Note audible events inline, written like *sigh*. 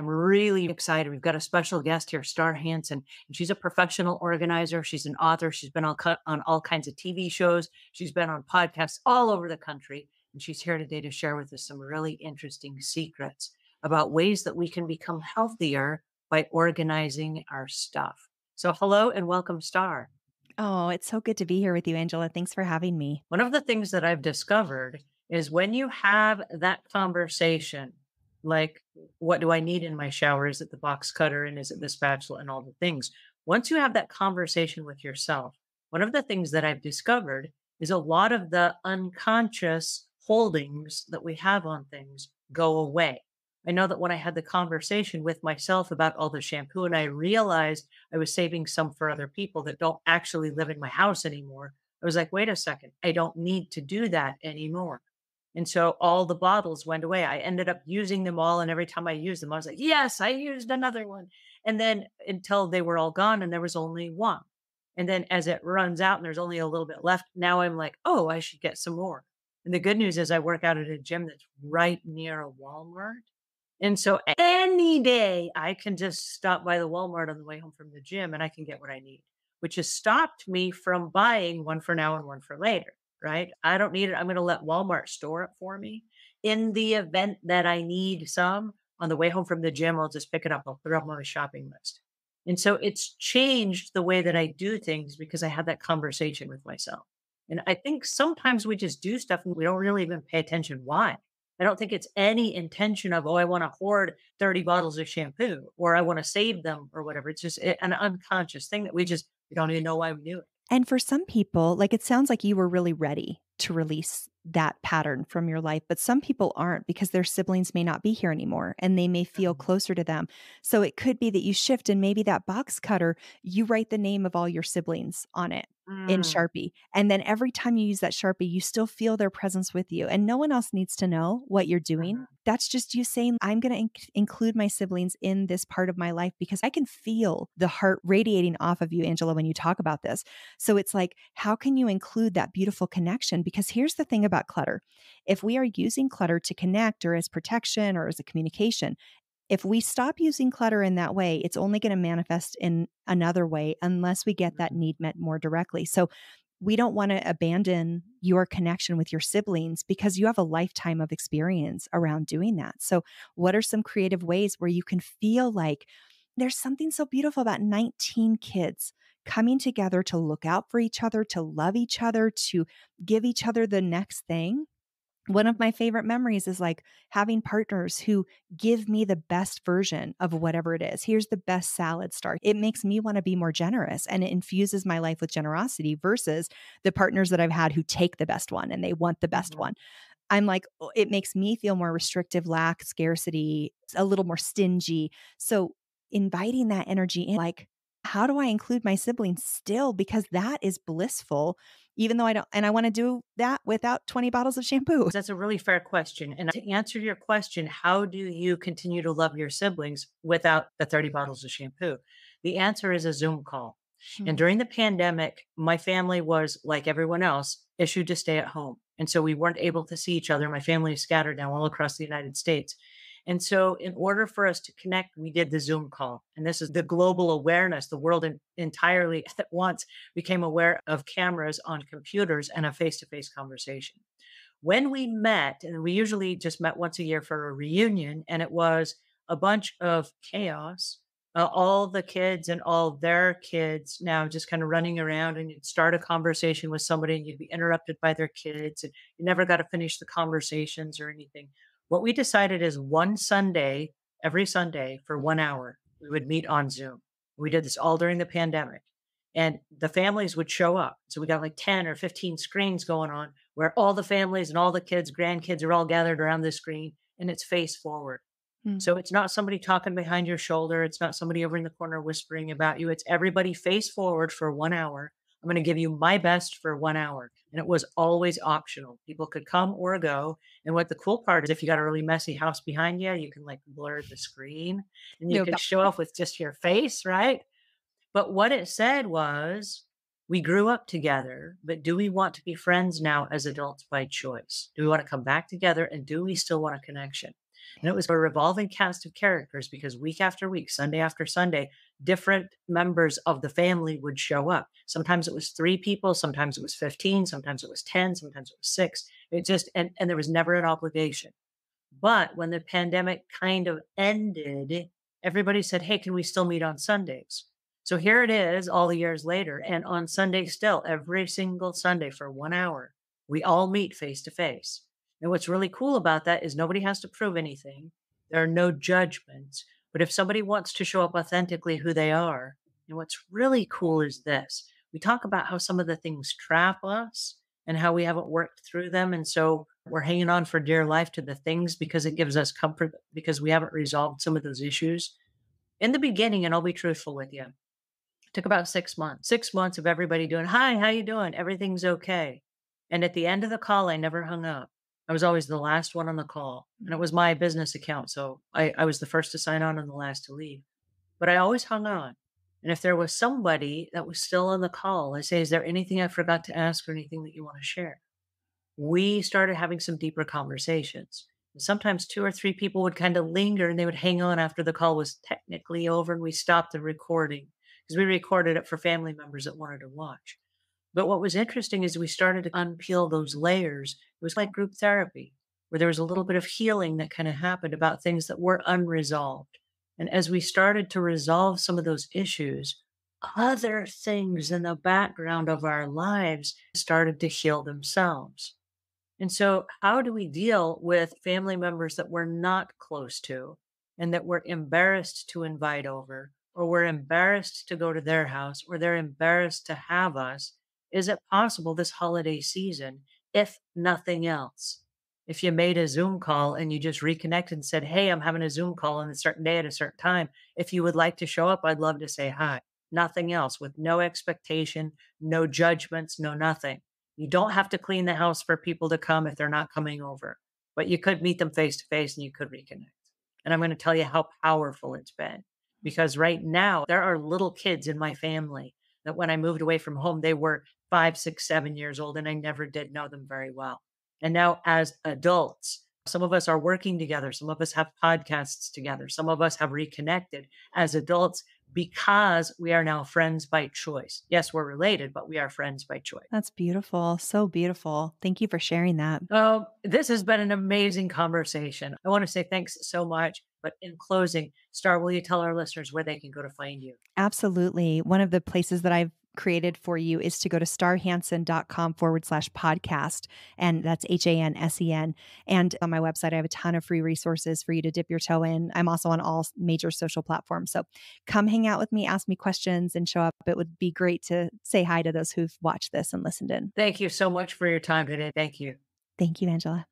I'm really excited. We've got a special guest here, Star Hansen, and she's a professional organizer. She's an author. She's been on, on all kinds of TV shows. She's been on podcasts all over the country. And she's here today to share with us some really interesting secrets about ways that we can become healthier by organizing our stuff. So, hello and welcome, Star. Oh, it's so good to be here with you, Angela. Thanks for having me. One of the things that I've discovered is when you have that conversation, like, what do I need in my shower? Is it the box cutter and is it the spatula and all the things? Once you have that conversation with yourself, one of the things that I've discovered is a lot of the unconscious holdings that we have on things go away. I know that when I had the conversation with myself about all the shampoo and I realized I was saving some for other people that don't actually live in my house anymore, I was like, wait a second, I don't need to do that anymore. And so all the bottles went away. I ended up using them all. And every time I used them, I was like, yes, I used another one. And then until they were all gone and there was only one. And then as it runs out and there's only a little bit left, now I'm like, oh, I should get some more. And the good news is I work out at a gym that's right near a Walmart. And so any day I can just stop by the Walmart on the way home from the gym and I can get what I need, which has stopped me from buying one for now and one for later, right? I don't need it. I'm going to let Walmart store it for me. In the event that I need some on the way home from the gym, I'll just pick it up. I'll throw it on my shopping list. And so it's changed the way that I do things because I had that conversation with myself. And I think sometimes we just do stuff and we don't really even pay attention why. I don't think it's any intention of, oh, I want to hoard 30 bottles of shampoo or I want to save them or whatever. It's just an unconscious thing that we just, we don't even know why we do it. And for some people, like it sounds like you were really ready to release that pattern from your life, but some people aren't because their siblings may not be here anymore and they may feel mm-hmm. closer to them. So it could be that you shift and maybe that box cutter, you write the name of all your siblings on it in mm. Sharpie. And then every time you use that Sharpie, you still feel their presence with you. And no one else needs to know what you're doing. Mm-hmm. That's just you saying, I'm going to inc- include my siblings in this part of my life because I can feel the heart radiating off of you, Angela, when you talk about this. So it's like, how can you include that beautiful connection? Because here's the thing about clutter if we are using clutter to connect or as protection or as a communication, if we stop using clutter in that way, it's only going to manifest in another way unless we get that mm-hmm. need met more directly. So we don't want to abandon your connection with your siblings because you have a lifetime of experience around doing that. So, what are some creative ways where you can feel like there's something so beautiful about 19 kids coming together to look out for each other, to love each other, to give each other the next thing? One of my favorite memories is like having partners who give me the best version of whatever it is. Here's the best salad star. It makes me want to be more generous and it infuses my life with generosity versus the partners that I've had who take the best one and they want the best mm-hmm. one. I'm like, it makes me feel more restrictive, lack, scarcity, a little more stingy. So inviting that energy in, like, how do I include my siblings still? Because that is blissful even though I don't, and I want to do that without 20 bottles of shampoo? That's a really fair question. And to answer your question, how do you continue to love your siblings without the 30 bottles of shampoo? The answer is a Zoom call. Mm-hmm. And hmm. during the pandemic, my family was like everyone else, issued to stay at home. And so we weren't able to see each other. My family is scattered now all across the United States. And so, in order for us to connect, we did the Zoom call. And this is the global awareness. The world in, entirely *laughs* at once became aware of cameras on computers and a face to face conversation. When we met, and we usually just met once a year for a reunion, and it was a bunch of chaos. Uh, all the kids and all their kids now just kind of running around and you'd start a conversation with somebody and you'd be interrupted by their kids and you never got to finish the conversations or anything what we decided is one Sunday, every Sunday for one hour, we would meet on Zoom. We did this all during the pandemic. And the families would show up. So we got like 10 or 15 screens going on where all the families and all the kids, grandkids are all gathered around the screen and it's face forward. Hmm. So it's not somebody talking behind your shoulder. It's not somebody over in the corner whispering about you. It's everybody face forward for one hour I'm going to give you my best for one hour. And it was always optional. People could come or go. And what the cool part is, if you got a really messy house behind you, you can like blur the screen and you no, can show off with just your face, right? But what it said was, we grew up together, but do we want to be friends now as adults by choice? Do we want to come back together and do we still want a connection? And it was a revolving cast of characters because week after week, Sunday after Sunday, different members of the family would show up. Sometimes it was three people, sometimes it was 15, sometimes it was 10, sometimes it was six. It just, and, and there was never an obligation. But when the pandemic kind of ended, everybody said, Hey, can we still meet on Sundays? So here it is all the years later. And on Sunday, still every single Sunday for one hour, we all meet face to face. And what's really cool about that is nobody has to prove anything. There are no judgments. But if somebody wants to show up authentically who they are, and what's really cool is this we talk about how some of the things trap us and how we haven't worked through them. And so we're hanging on for dear life to the things because it gives us comfort because we haven't resolved some of those issues. In the beginning, and I'll be truthful with you, took about six months, six months of everybody doing, hi, how you doing? Everything's okay. And at the end of the call, I never hung up. I was always the last one on the call, and it was my business account. So I, I was the first to sign on and the last to leave. But I always hung on. And if there was somebody that was still on the call, I say, Is there anything I forgot to ask or anything that you want to share? We started having some deeper conversations. Sometimes two or three people would kind of linger and they would hang on after the call was technically over and we stopped the recording because we recorded it for family members that wanted to watch. But what was interesting is we started to unpeel those layers. It was like group therapy, where there was a little bit of healing that kind of happened about things that were unresolved. And as we started to resolve some of those issues, other things in the background of our lives started to heal themselves. And so, how do we deal with family members that we're not close to and that we're embarrassed to invite over, or we're embarrassed to go to their house, or they're embarrassed to have us? Is it possible this holiday season, if nothing else, if you made a Zoom call and you just reconnected and said, Hey, I'm having a Zoom call on a certain day at a certain time. If you would like to show up, I'd love to say hi. Nothing else with no expectation, no judgments, no nothing. You don't have to clean the house for people to come if they're not coming over, but you could meet them face to face and you could reconnect. And I'm going to tell you how powerful it's been because right now there are little kids in my family that when I moved away from home, they were five, six, seven years old, and I never did know them very well. And now, as adults, some of us are working together. Some of us have podcasts together. Some of us have reconnected as adults because we are now friends by choice. Yes, we're related, but we are friends by choice. That's beautiful. So beautiful. Thank you for sharing that. Oh, this has been an amazing conversation. I want to say thanks so much. But in closing, Star, will you tell our listeners where they can go to find you? Absolutely. One of the places that I've created for you is to go to starrhansen.com forward slash podcast. And that's H A N S E N. And on my website, I have a ton of free resources for you to dip your toe in. I'm also on all major social platforms. So come hang out with me, ask me questions, and show up. It would be great to say hi to those who've watched this and listened in. Thank you so much for your time today. Thank you. Thank you, Angela.